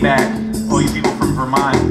back, all you people from Vermont,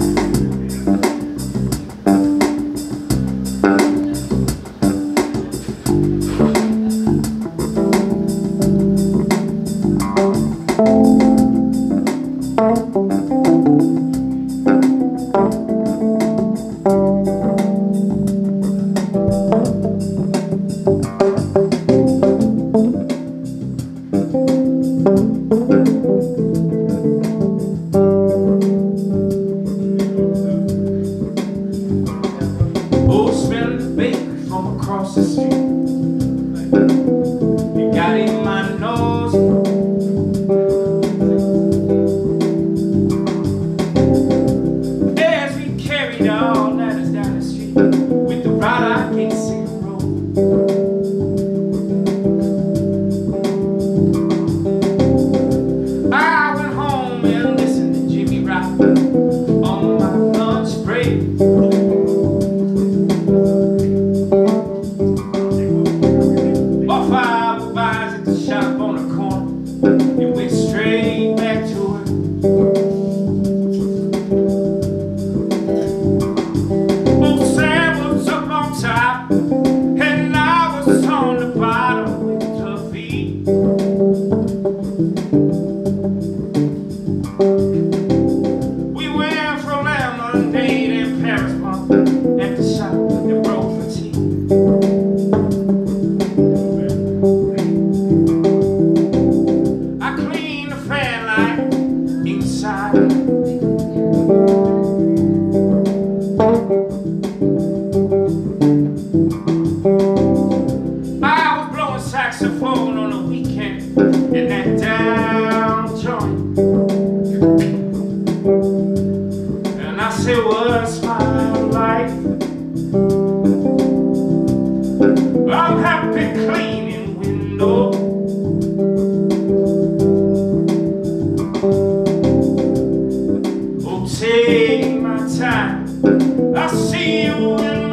I see you in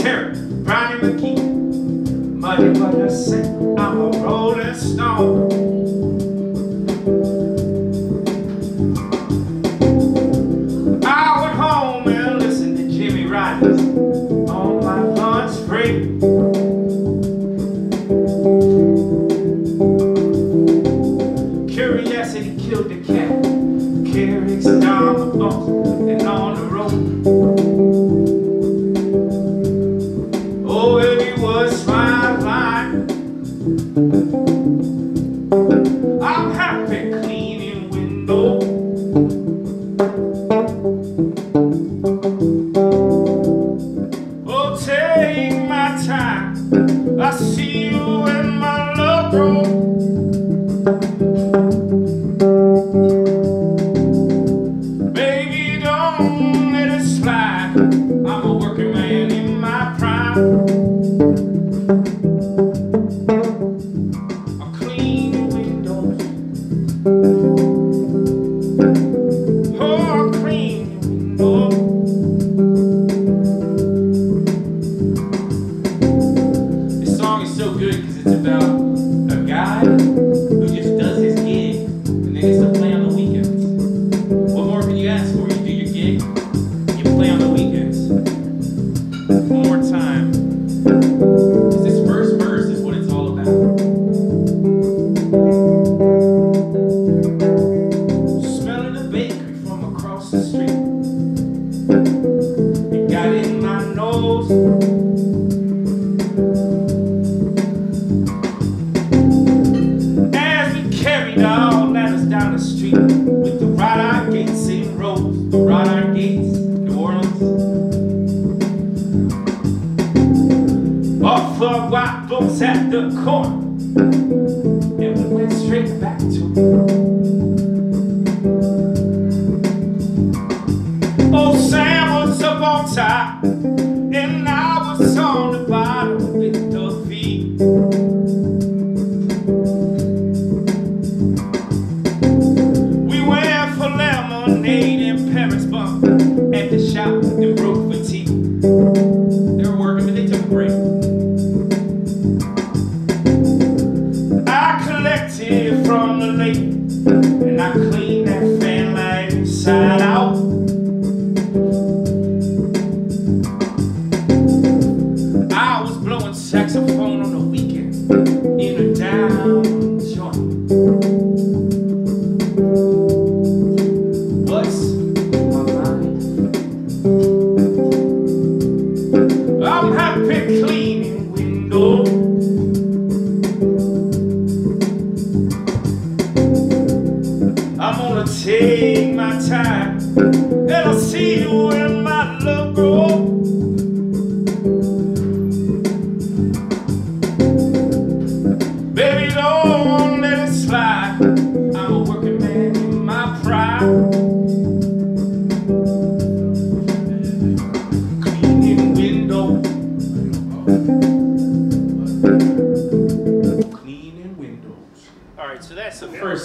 Terry, Brian McKee. muddy mother, say I'm a rolling stone. at the court, and we went straight back to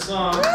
song.